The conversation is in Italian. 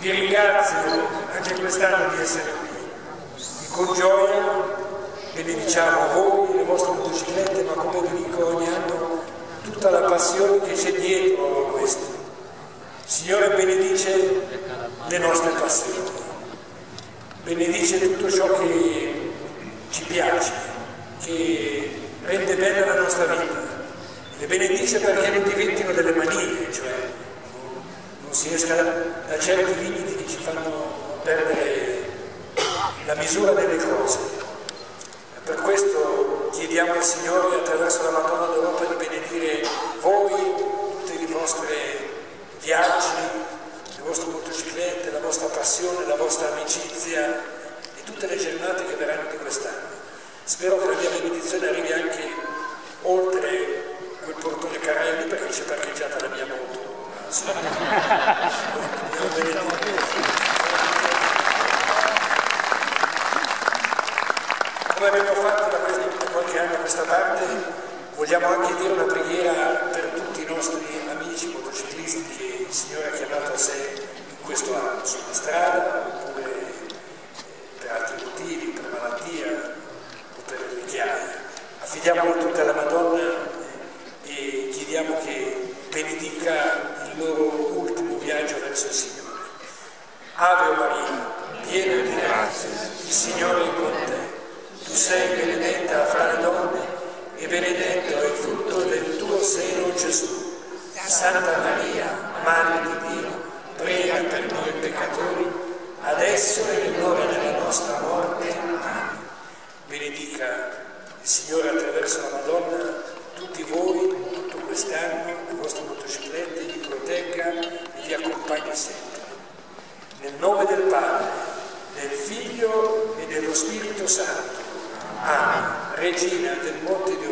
Vi ringrazio anche quest'anno di essere qui. E con gioia benediciamo voi, le vostre motociclette, ma come vi dico ogni anno, tutta la passione che c'è dietro a questo. Signore benedice le nostre passioni, benedice tutto ciò che ci piace, che rende bella la nostra vita. Le benedice perché non diventino delle manie, cioè si esca da certi limiti che ci fanno perdere la misura delle cose. Per questo chiediamo al Signore attraverso la Madonna d'Europa di benedire voi, tutti i vostri viaggi, le vostre motociclette, la vostra passione, la vostra amicizia e tutte le giornate che verranno di quest'anno. Spero che la mia benedizione arrivi anche oltre quel portone Carelli perché c'è parcheggiata la mia moto. Come abbiamo fatto da, qualche anno a questa parte, vogliamo anche dire una preghiera per tutti i nostri amici motociclisti che il Signore ha chiamato a sé in questo anno, sulla strada oppure per altri motivi, per malattia o per le chiavi. Affidiamolo tutte alla Madonna chiediamo che benedica il loro ultimo viaggio verso il Signore. Ave Maria, piena di grazia, il Signore è con te. Tu sei benedetta fra le donne e benedetto è il frutto del tuo seno Gesù. Santa Maria, Madre di Dio, prega per noi peccatori, adesso e nell'ora della nostra morte. Amen. Benedica il Signore attraverso la Madonna tutti voi, sempre. Nel nome del Padre, del Figlio e dello Spirito Santo. Amen. Regina del Monte d'Europa,